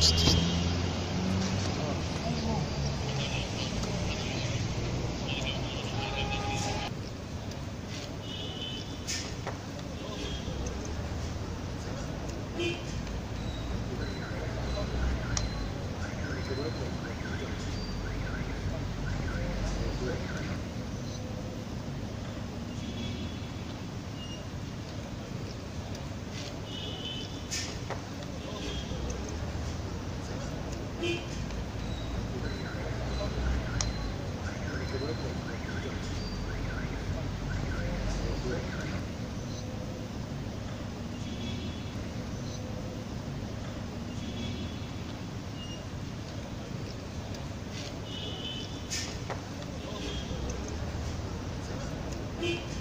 Just Thank you. complete